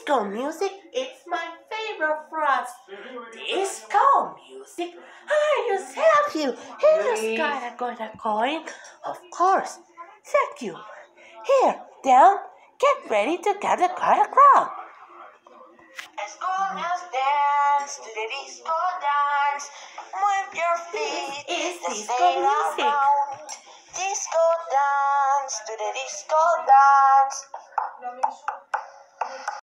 Disco music, it's my favorite phrase. Disco music? I just help you. He just gotta got a coin. Of course. Thank you. Here, down. Get ready to gather quite a crowd. Disco dance to the disco dance. Move your feet. It's disco music. around. Disco dance to the disco dance.